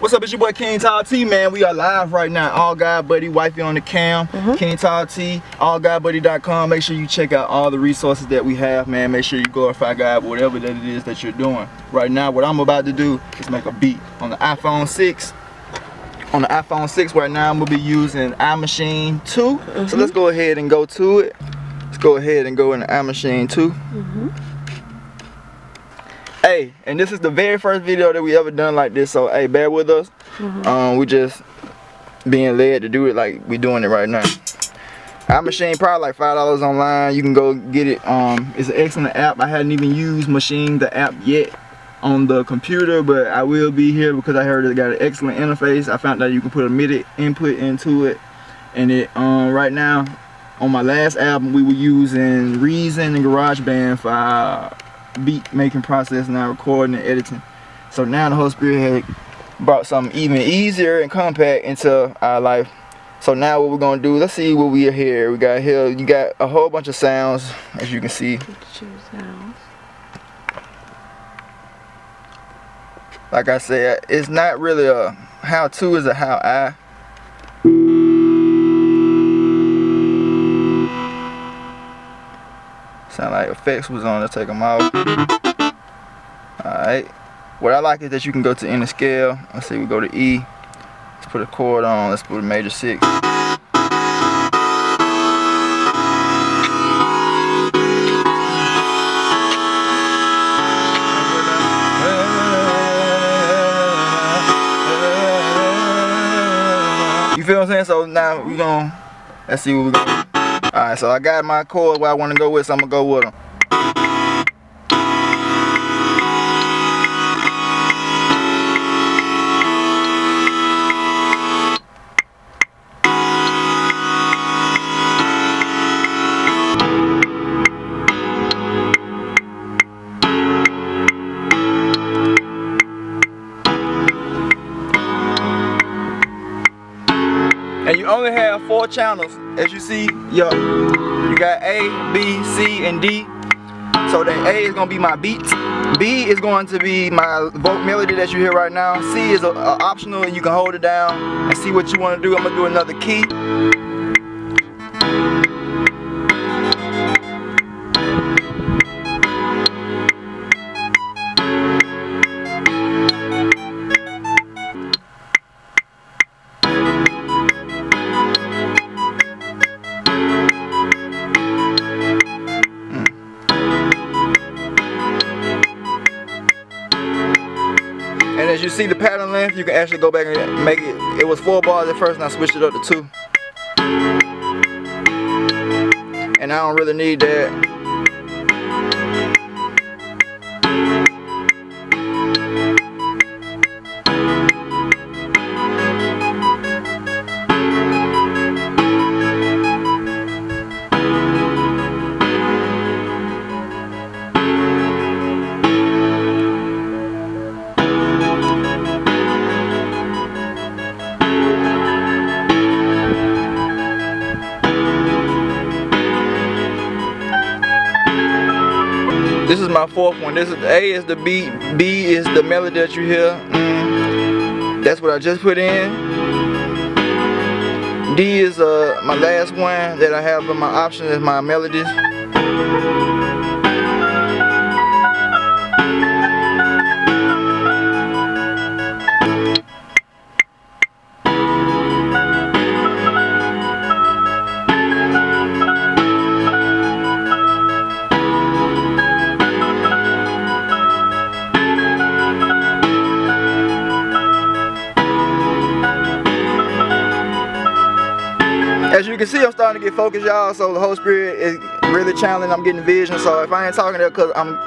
What's up, it's your boy King Todd T, man. We are live right now. All God Buddy, wifey on the cam. Mm -hmm. King Todd T, allgodbuddy.com. Make sure you check out all the resources that we have, man. Make sure you glorify God, whatever that it is that you're doing. Right now, what I'm about to do is make a beat on the iPhone 6 on the iPhone 6 right now I'm gonna be using iMaschine 2 mm -hmm. so Mm-hmm. let's go ahead and go to it let's go ahead and go into iMaschine 2 Mm -hmm. Hey and this is the very first video that we ever done like this so hey bear with us. Mm -hmm. um we just being led to do it like we doing it right now. iMaschine probably like five dollars online. You can go get it um it's an excellent app. I hadn't even used Maschine the app yet on the computer but I will be here because I heard it got an excellent interface. I found out you can put a MIDI input into it. And it um right now on my last album we were using Reason and GarageBand for our beat making process now recording and editing. So now the Holy Spirit had brought something even easier and compact into our life. So now what we're gonna do let's see what we are here we got here you got a whole bunch of sounds as you can see. Like I said, it's not really a how-to, is a how I. effects was on to take them off. Alright. What I like is that you can go to any scale. Let's see, we go to E. Let's put a chord on. Let's put a major six. You feel what I'm saying? So now we gonna let's see what we gonna do. Alright, so I got my chord where I wanna go with, so I'm gonna go with them. Have four channels. As you see yo you got A B C and D. So the A is gonna be my beats B is going to be my vocal melody that you hear right now. C is a, a optional. And you can hold it down and see what you want to do. I'm gonna do another key see the pattern length, you can actually go back and make it, it was four bars at first and I switched it up to two. And I don't really need that. This is my fourth one. This is A is the beat, B is the melody that you hear. Mm, that's what I just put in. D is uh, my last one that I have in my option is my melodies. As you can see, I'm starting to get focused, y'all. So the Holy Spirit is really channeling. I'm getting vision. So if I ain't talking to because I'm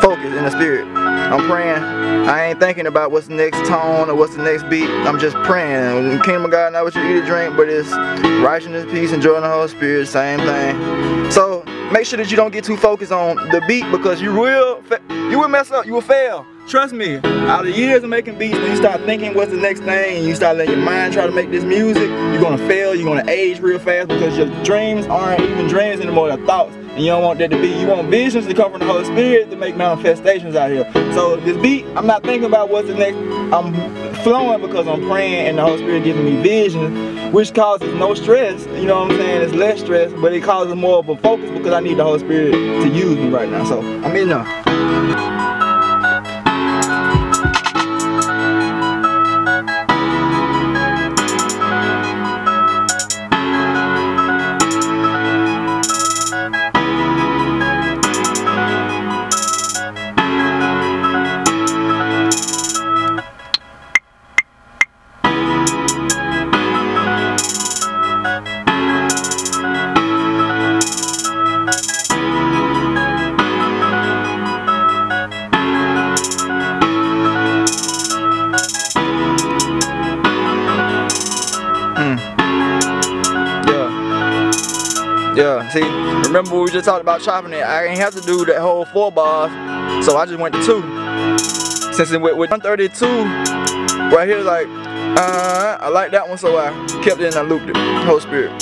focused in the spirit. I'm praying. I ain't thinking about what's the next tone or what's the next beat. I'm just praying. In the kingdom of God, not what you eat or drink, but it's righteousness, peace, and joy in the Holy Spirit. Same thing. So make sure that you don't get too focused on the beat because you will you will mess up. You will fail. Trust me, out of years of making beats, when you start thinking what's the next thing and you start letting your mind try to make this music, you're gonna fail, you're gonna age real fast because your dreams aren't even dreams anymore, they're thoughts. and you don't want that to be. You want visions to come from the Holy Spirit to make manifestations out here. So this beat, I'm not thinking about what's the next. I'm flowing because I'm praying and the Holy Spirit giving me vision, which causes no stress. You know what I'm saying? It's less stress, but it causes more of a focus because I need the Holy Spirit to use me right now. So I'm in there. Thank you. Yeah, Yeah, see, remember we just talked about chopping it. I didn't have to do that whole four bars, so I just went to two. Since it went with 132, right here, like, uh, I like that one, so I kept it and I looped it, whole spirit.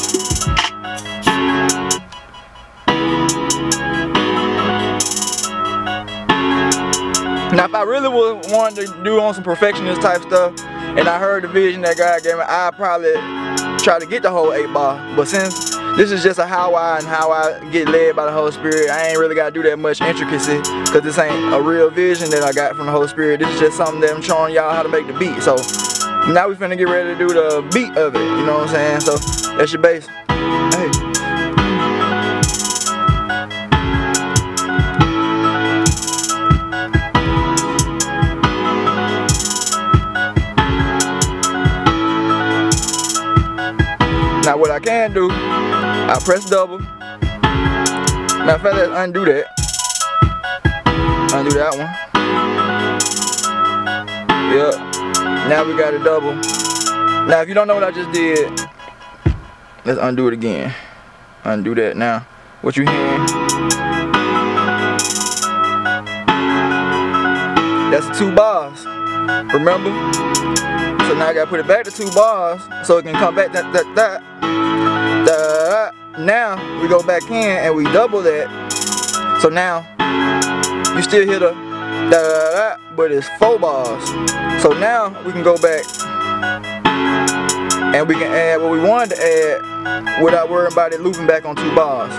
Now, if I really was wanted to do on some perfectionist type stuff, and I heard the vision that God gave me, I'd probably try to get the whole eight ball. But since this is just a how I and how I get led by the Holy Spirit. I ain't really got to do that much intricacy because this ain't a real vision that I got from the Holy Spirit. This is just something that I'm showing y'all how to make the beat. So now we finna get ready to do the beat of it. You know what I'm saying? So that's your bass. Hey. What I can do, I press double. Matter of fact, let's undo that. Undo that one. Yep. Now we got a double. Now if you don't know what I just did, let's undo it again. Undo that now. What you hearing? That's two bars. Remember? So now I gotta put it back to two bars so it can come back that that that now we go back in and we double that. So now you still hear the da da da, but it's four bars. So now we can go back and we can add what we wanted to add without worrying about it looping back on two bars.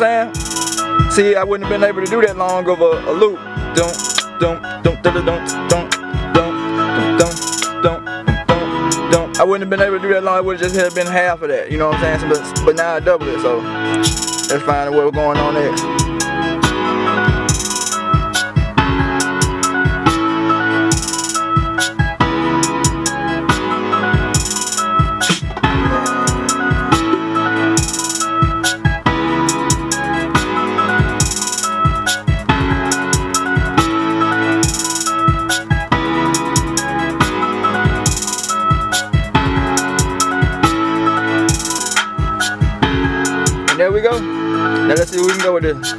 What I'm saying? See, I wouldn't have been able to do that long of a, a loop don't, don't, don't, don't, don't, don't, don't, don't, don't, don't. I wouldn't have been able to do that long. It would have just been half of that. You know what I'm saying? But, but now I double it. So let's find out what's going on there. we go. Now let's see where we can go with this.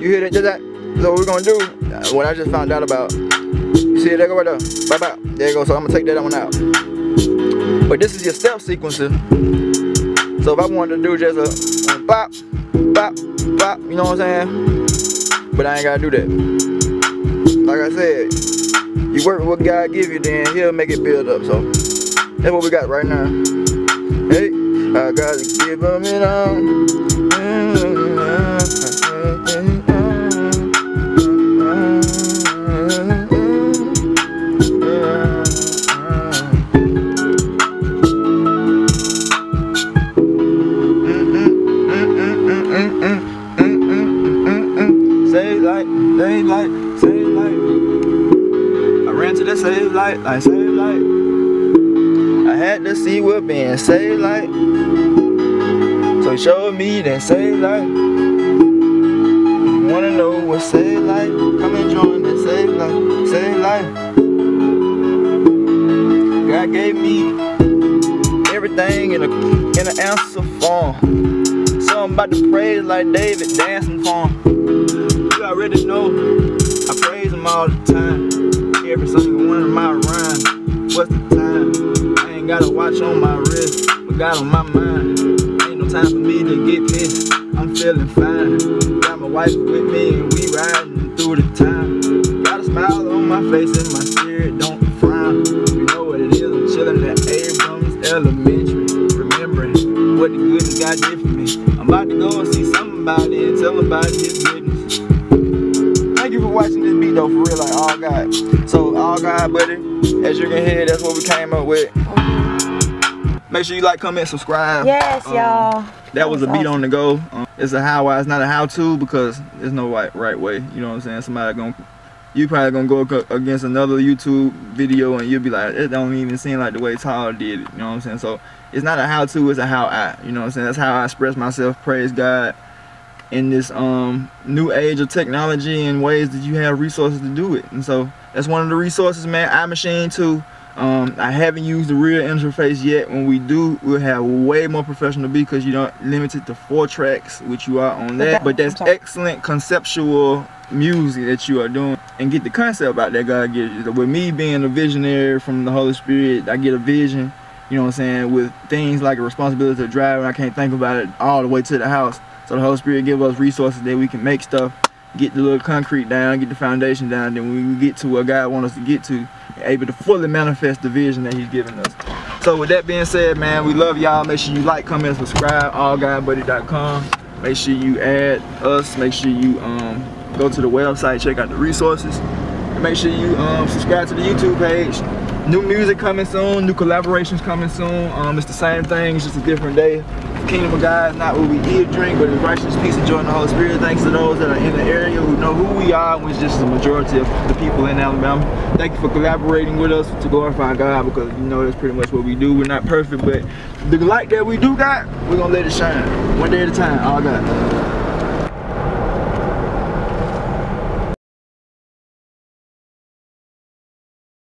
You hear that? Just that? So what we're gonna do, uh, what I just found out about. See? There go right there. Bye bye. There you go. So I'm gonna take that one out. But this is your step sequencer. So if I wanted to do just a, a pop, bop, bop, you know what I'm saying? But I ain't gotta do that. Like I said, you work with what God give you, then he'll make it build up. So that's what we got right now. Hey, I gotta give him it all. Mm-hmm. Had to see what being saved like. So he showed me then save like. Wanna know what save light? Come and join and save life, save life. God gave me everything in a in an answer form. So I'm about to praise like David dancing for him. You already know I praise him all the time. Every single one of my rhymes. What's the time? Got a watch on my wrist, but got on my mind. Ain't no time for me to get pissed. I'm feeling fine. Got my wife with me and we riding through the time. Got a smile on my face and my spirit don't frown. You know what it is, I'm chilling at Abrams Elementary. Remembering what the goodness God did for me. I'm about to go and see somebody and tell about his goodness. Thank you for watching this beat though, for real, like all God. So all God, buddy, as you can hear, that's what we came up with. Make sure you like, comment, subscribe. Yes, Um, y'all. that was a beat on the go. Um, it's a how it's not a how to because there's no right right way. You know what I'm saying? Somebody gonna you probably gonna go against another YouTube video and you'll be like, it don't even seem like the way Tyler did it. You know what I'm saying? So it's not a how to, it's a how I. You know what I'm saying? That's how I express myself. Praise God in this um new age of technology and ways that you have resources to do it. And so that's one of the resources, man. iMaschine 2. Um, I haven't used the real interface yet. When we do, we'll have way more professional beat because you don't limit it to four tracks, which you are on that. But that's excellent conceptual music that you are doing and get the concept out that God gives you. With me being a visionary from the Holy Spirit, I get a vision, you know what I'm saying, with things like a responsibility to drive and I can't think about it all the way to the house. So the Holy Spirit give us resources that we can make stuff, get the little concrete down, get the foundation down, then we get to where God wants us to get to, able to fully manifest the vision that He's given us. So with that being said, man, we love y'all. Make sure you like, comment, subscribe, allgodbuddy.com. Make sure you add us. Make sure you um, go to the website, check out the resources. And make sure you um, subscribe to the YouTube page. New music coming soon, new collaborations coming soon. Um, it's the same thing, it's just a different day. Kingdom of God is not what we eat or drink, but it's righteousness, peace, and joy in the Holy Spirit. Thanks to those that are in the area who know who we are, which is just the majority of the people in Alabama. Thank you for collaborating with us to glorify God because you know that's pretty much what we do. We're not perfect, but the light that we do got, we're gonna let it shine. One day at a time, all God.